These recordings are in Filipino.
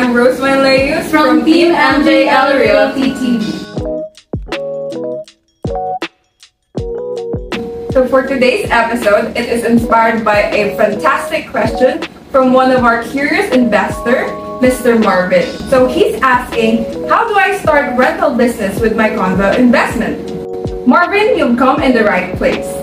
I'm Rosemary Leus from, Team MJL Realty TV. So for today's episode, it is inspired by a fantastic question from one of our curious investor, Mr. Marvin. So he's asking, how do I start rental business with my condo investment? Marvin, you've come in the right place.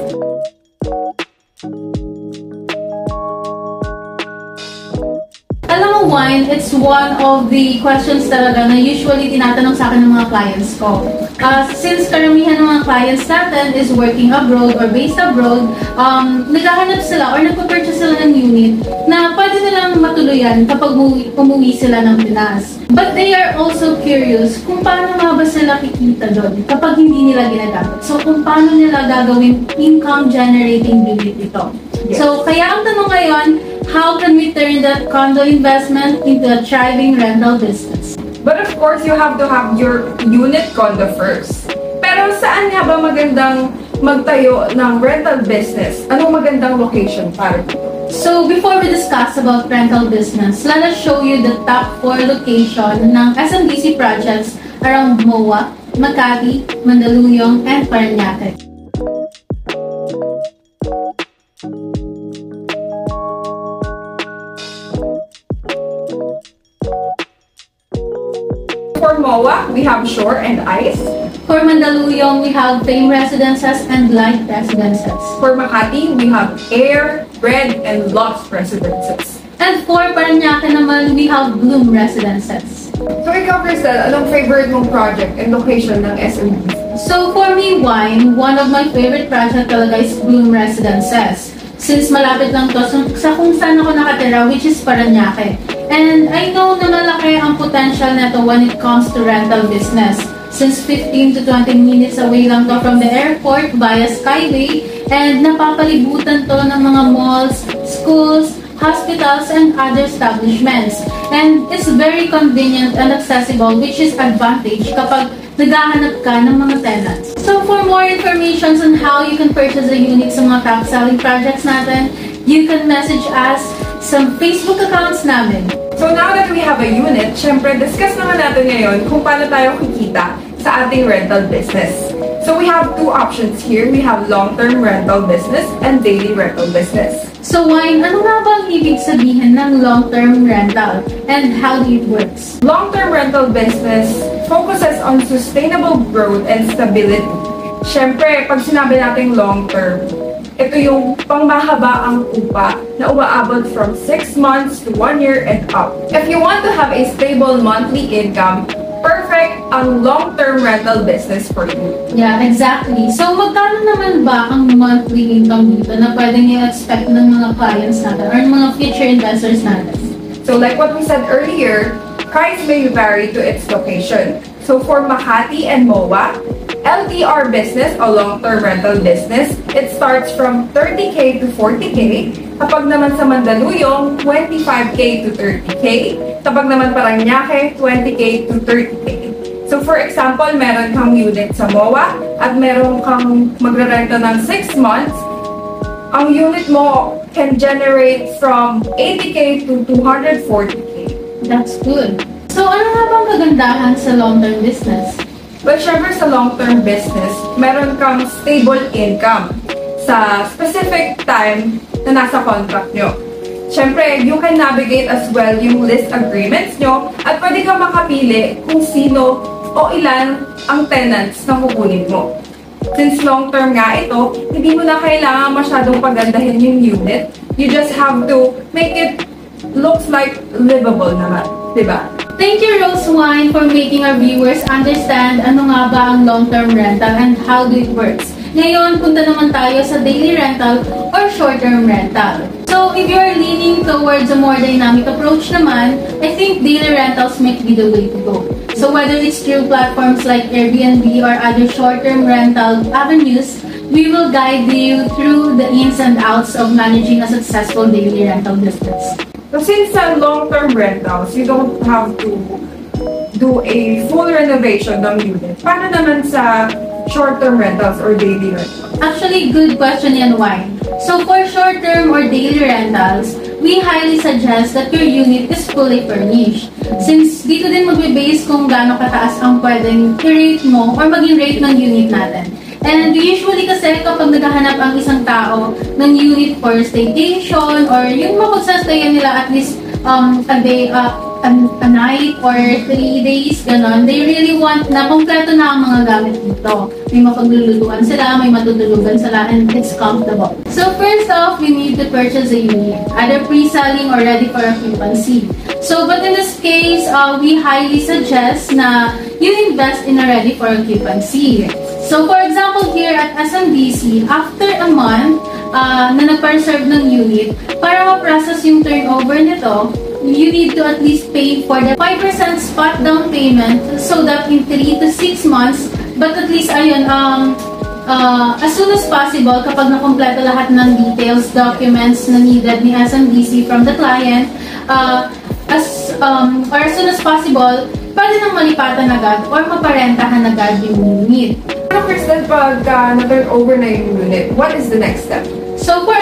Wine, it's one of the questions talaga na usually tinatanong sa akin ng mga clients ko. Uh, since karamihan ng mga clients natin is working abroad or based abroad, um, naghahanap sila or nagpa-purchase sila ng unit na pwede nilang matuluyan kapag umuwi sila ng Pinas. But they are also curious kung paano nga ba sila kikita doon kapag hindi nila ginagamit. So, kung paano nila gagawin income generating unit ito. Yes. So, kaya ang tanong ngayon, how can we turn that condo investment into a thriving rental business? But of course, you have to have your unit condo first. Pero saan nga ba magandang magtayo ng rental business? Anong magandang location para dito? So, before we discuss about rental business, let us show you the top 4 location ng SMDC projects around MOA, Makati, Mandaluyong, and Parañaque. We have Shore and Ice. For Mandaluyong, we have Fame Residences and Light Residences. For Makati, we have Air, Red, and Lost Residences. And for Parañaque naman, we have Bloom Residences. So ikaw, Crystal, anong favorite mong project and location ng SMB? So for me, wine, one of my favorite project talaga is Bloom Residences. Since malapit lang to sa, kung saan ako nakatira, which is Parañaque. And I know na malaki ang potential nito when it comes to rental business. Since 15 to 20 minutes away lang to from the airport via Skyway, and napapalibutan to ng mga malls, schools, hospitals, and other establishments. And it's very convenient and accessible, which is advantage kapag naghahanap ka ng mga tenants. So for more information on how you can purchase a unit sa mga top selling projects natin, you can message us sa Facebook accounts namin. So now that we have a unit, syempre discuss naman natin ngayon kung paano tayo kikita sa ating rental business. So we have two options here. We have long-term rental business and daily rental business. So Wine, ano nga ba ang ibig sabihin ng long-term rental and how it works? Long-term rental business focuses on sustainable growth and stability. Siyempre, pag sinabi nating long-term, ito yung pangmahaba ang upa na umaabot from 6 months to 1 year and up. If you want to have a stable monthly income, perfect ang long-term rental business for you. Yeah, exactly. So magkano naman ba ang monthly income dito na pwede niyo expect ng mga clients natin or mga future investors natin? So like what we said earlier, price may vary to its location. So for Makati and MOA, LTR business o long-term rental business, it starts from 30k to 40k. Kapag naman sa Mandaluyong, 25k to 30k. Kapag naman Paranaque, 20k to 30k. So for example, meron kang unit sa MOA at meron kang magrerenta ng 6 months, ang unit mo can generate from 80k to 240k. That's good. So ano nga bang kagandahan sa long-term business? Well, syempre sa long-term business, meron kang stable income sa specific time na nasa contract nyo. Syempre, you can navigate as well yung list agreements nyo at pwede kang makapili kung sino o ilan ang tenants na kukunin mo. Since long-term nga ito, hindi mo na kailangan masyadong pagandahin yung unit. You just have to make it looks like livable naman. Diba? Thank you, Rose Wine, for making our viewers understand ano nga ba ang long-term rental and how it works. Ngayon, punta naman tayo sa daily rental or short-term rental. So, if you're leaning towards a more dynamic approach naman, I think daily rentals might be the way to go. So, whether it's through platforms like Airbnb or other short-term rental avenues, we will guide you through the ins and outs of managing a successful daily rental business. So since sa long-term rentals, you don't have to do a full renovation ng unit. Paano naman sa short-term rentals or daily rentals? Actually, good question yan, Wine. So, for short-term or daily rentals, we highly suggest that your unit is fully furnished. Since dito din magbe-base kung gaano kataas ang pwedeng i-rate mo or maging rate ng unit natin. And usually kasi kapag naghahanap ang isang tao ng unit for staycation or yung mapagsastayan nila at least um, a day, uh, a, a night or three days, ganon, they really want na kompleto na ang mga gamit dito. May mapaglulutuan sila, may matutulugan sila, and it's comfortable. So first off, we need to purchase a unit, either pre-selling or ready for occupancy. So, but in this case, uh, we highly suggest na you invest in a ready for occupancy. So, for example, here at SMDC, after a month uh, na nag-reserve ng unit, para ma-process yung turnover nito, you need to at least pay for the 5% spot down payment so that in 3 to 6 months, but at least, ayun, um, uh, as soon as possible, kapag nakompleto lahat ng details, documents na needed ni SMDC from the client, uh, as, um, or as soon as possible, pwede nang malipatan agad or maparentahan agad yung unit. Pero Kristen, pag uh, na-turn over na yung unit, what is the next step? So, for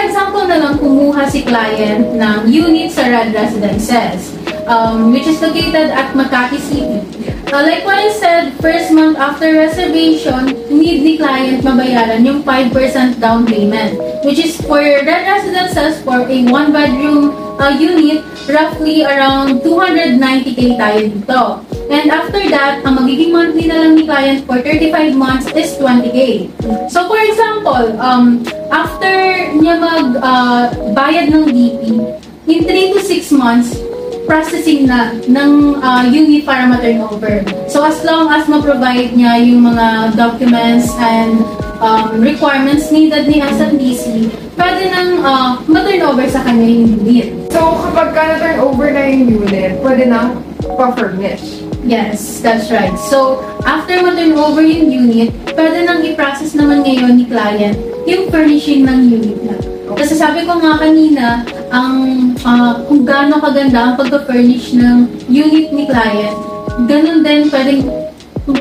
example na lang, kumuha si client ng unit sa Rad Residences, um, which is located at Makati City. Uh, like what I said, first month after reservation, need ni client mabayaran yung 5% down payment, which is for Rad Residences for a one-bedroom uh, unit, roughly around 290k tayo dito. And after that, ang magiging monthly na lang ni client for 35 months is 20k. So for example, um, after niya mag uh, ng DP, in 3 to 6 months, processing na ng uh, unit para ma-turnover. So as long as ma-provide niya yung mga documents and um, requirements needed ni SMDC, pwede nang uh, ma-turnover sa kanya yung unit. So, kapag ka na-turn over na yung unit, pwede nang pa-furnish. Yes, that's right. So, after ma-turn over yung unit, pwede nang i-process naman ngayon ni client yung furnishing ng unit na. Kasi sabi ko nga kanina, ang ah, kung gaano kaganda ang pagka-furnish ng unit ni client, ganun din pwedeng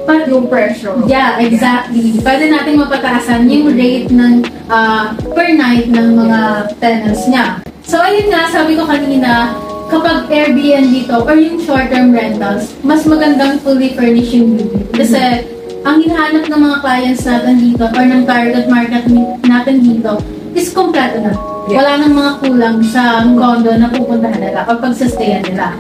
pa- Yung presyo. Yeah, exactly. Pwede natin mapataasan yung rate ng ah, per night ng mga tenants niya. So, ayun nga, sabi ko kanina, kapag Airbnb to or yung short-term rentals, mas magandang fully furnished yung unit. Kasi, ang hinahanap ng mga clients natin dito or ng target market natin dito is kompleto na. Yeah. Wala nang mga kulang sa condo na pupuntahan nila or pagsastayan nila.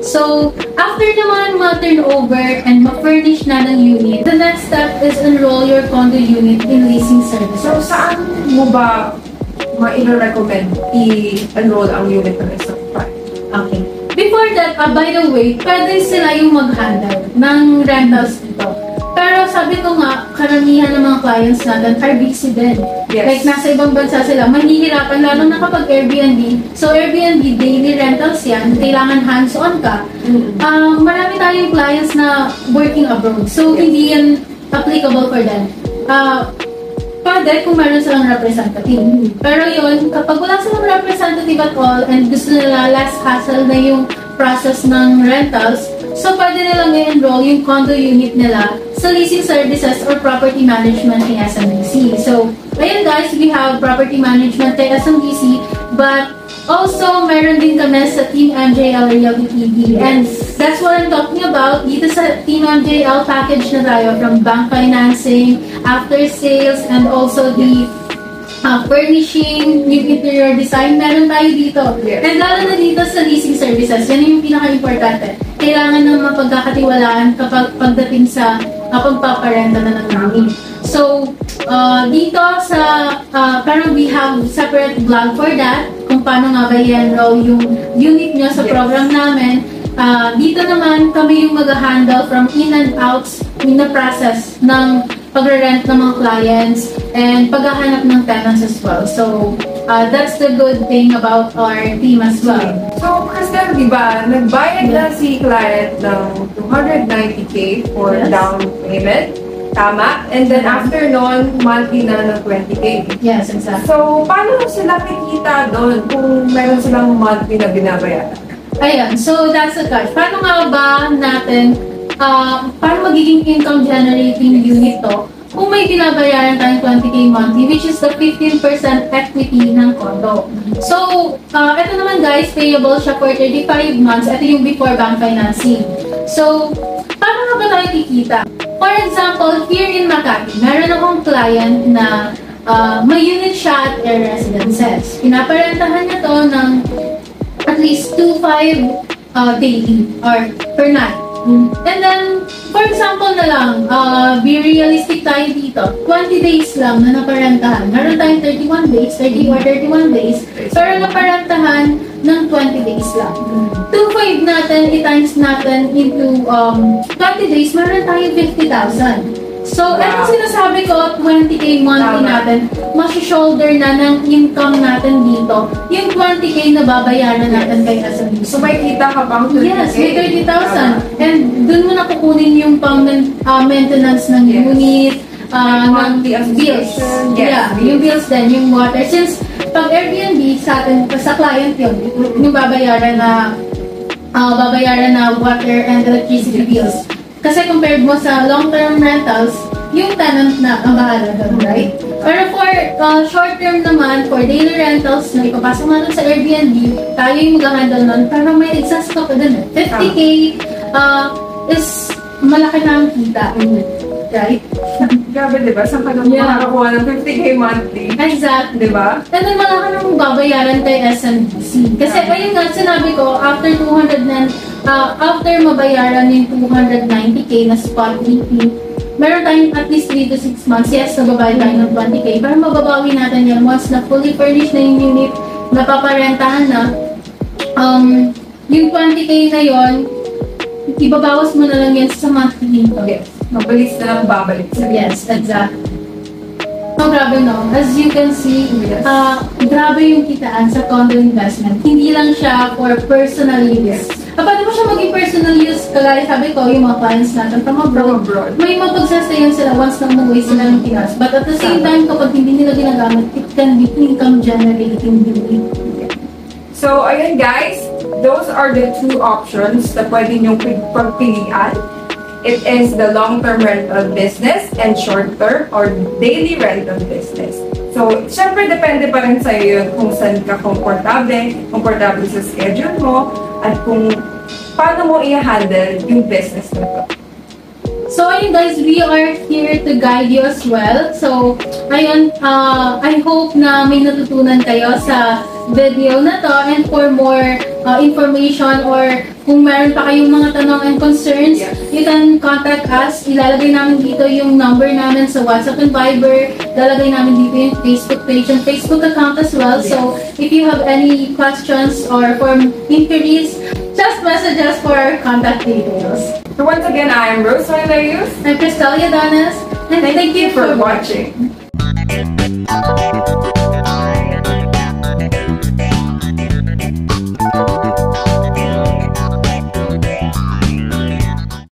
So, after naman ma-turnover and ma-furnish na ng unit, the next step is enroll your condo unit in leasing services. So, saan mo ba ma-recommend i-enroll ang unit ng isang? Okay. Before that, ah, by the way, pwede sila yung mag-handle ng rentals dito. Pero sabi ko nga, karamihan ng mga clients natin are busy din. Yes. Like, nasa ibang bansa sila, mahihirapan, lalo na kapag Airbnb. So, Airbnb, daily rentals yan, kailangan hands-on ka. Ah, marami tayong clients na working abroad. So, hindi yan applicable for them. Ah, pwede kung meron silang representative. Pero yun, kapag wala silang representative at all and gusto nila less hassle na yung process ng rentals, so pwede nilang i-enroll yung condo unit nila sa leasing services or property management ni SMDC. So, ayun guys, we have property management kay SMDC, but also meron din kami sa Team MJL Realty TV. And that's what I'm talking about. Dito sa Team MJL package na tayo from bank financing, after sales, and also the uh, furnishing, yung interior design, meron tayo dito. Yes. And lalo na dito sa leasing services, yan yung pinaka-importante. Kailangan ng mapagkakatiwalaan kapag pagdating sa uh, pagpaparenta na ng unit. So, uh, dito sa, uh, pero we have separate blog for that, kung paano nga ba i-enroll yung unit nyo sa Yes. program namin. Uh, dito naman, kami yung mag-handle from in and outs in the process ng pagre-rent ng mga clients and paghahanap ng tenants as well. So, uh, that's the good thing about our team as well. So, Kristen, di ba, nagbayad na si client ng 290k for Yes. down payment. Tama? And then after nun, monthly na ng 20k. Yes, exactly. So, paano sila kikita doon kung meron silang monthly na binabayaran? Ayan, so that's the catch. Paano nga ba natin, uh, paano magiging income generating unit to kung may binabayaran tayong 20k monthly, which is the 15% equity ng condo. So, uh, ito naman guys, payable siya for 35 months. Ito yung before bank financing. So, paano nga ba tayo kikita? For example, here in Makati, meron akong client na uh, may unit siya at Air Residences. Pinaparentahan niya to ng at least 2.5 uh, daily or per night. And then, for example na lang, uh, be realistic tayo dito. 20 days lang na naparentahan. Meron tayong 31 days, 30 or 31 days, pero naparentahan ng 20 days lang. 2.5 natin, i-times natin into um, 20 days, meron tayong 50,000. So, Wow. wow. sinasabi ko, 20k monthly Tama. natin, mashi-shoulder na ng income natin dito, yung 20k na babayaran natin kay SMB. So may kita ka bang 30K? Yes, may 30,000. Tama. And dun mo na kukunin yung pang ah, maintenance ng Yes. unit, ah, ng bills. Yes, yeah, bills. yung bills din, yung water. Since pag Airbnb sa atin, sa client yun, yung babayaran na ah, babayaran na water and electricity bills. Kasi compared mo sa long-term rentals, yung tenant na ang bahala doon, right? Pero for uh, short-term naman, for daily rentals na ipapasok natin sa Airbnb, tayo yung mag-handle nun, pero may excess ka pa eh. 50k uh, is malaki na ang kita. Right? Grabe, di ba? Saan ka naman Yeah. makakakuha ng 50k monthly? Exactly. Di ba? And then wala ka nang babayaran kay SMBC. Kasi Tama. ayun nga, sinabi ko, after 200 na, ah, after mabayaran yung 290k na spot weekly, meron tayong at least 3 to 6 months. Yes, nababayad tayo ng 20k. Pero mababawi natin yan once na fully furnished na yung unit, napaparentahan na, um, yung 20k na yon ibabawas mo na lang yan sa monthly income. Yes. Mabilis na lang babalik sa Yes, exactly. So, grabe no. As you can see, Yes. ah, grabe yung kitaan sa condo investment. Hindi lang siya for personal use. Ah, paano mo siya maging personal use? Kagaya sabi ko, yung mga clients natin from abroad, abroad. may mapagsasayan sila once na umuwi sila ng Pinas. But at the same time, kapag hindi nila ginagamit, it can be income generating really. So, ayun guys, those are the two options na pwede niyong pagpilian. It is the long-term rental business and short-term or daily rental business. So, syempre depende pa rin sa'yo yun kung saan ka komportable, komportable sa schedule mo, at kung paano mo i-handle yung business na to. So, ayun guys, we are here to guide you as well. So, ayun, uh, I hope na may natutunan kayo sa video na to and for more uh, information or kung meron pa kayong mga tanong and concerns, Yes. you can contact us. Ilalagay namin dito yung number namin sa WhatsApp and Viber. Ilalagay namin dito yung Facebook page and Facebook account as well. So, if you have any questions or for inquiries, just message us for our contact details. So once again, I am Rose Layus. I'm Cristelia Donas, and thank, you for watching. watching.